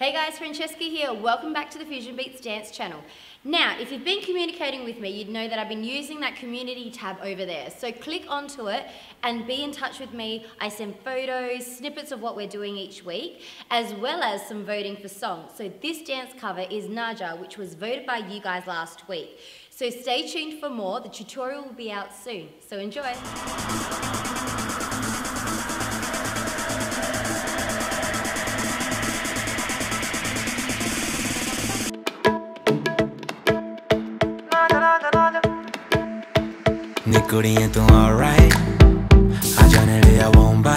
Hey guys, Francesca here. Welcome back to the Fusion Beats Dance channel. Now, if you've been communicating with me, you'd know that I've been using that community tab over there. So click onto it and be in touch with me. I send photos, snippets of what we're doing each week, as well as some voting for songs. So this dance cover is Naja, which was voted by you guys last week. So stay tuned for more. The tutorial will be out soon. So enjoy. Goodie, ain't doing alright. I tryna live, I won't buy.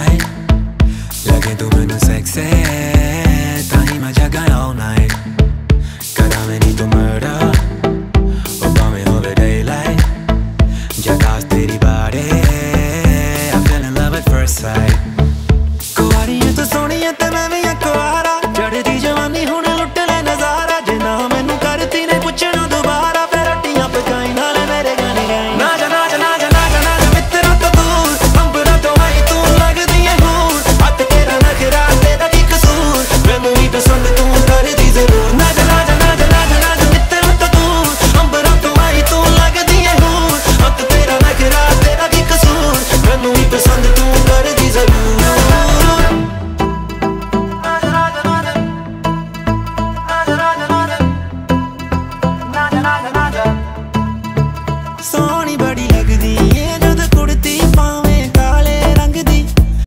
So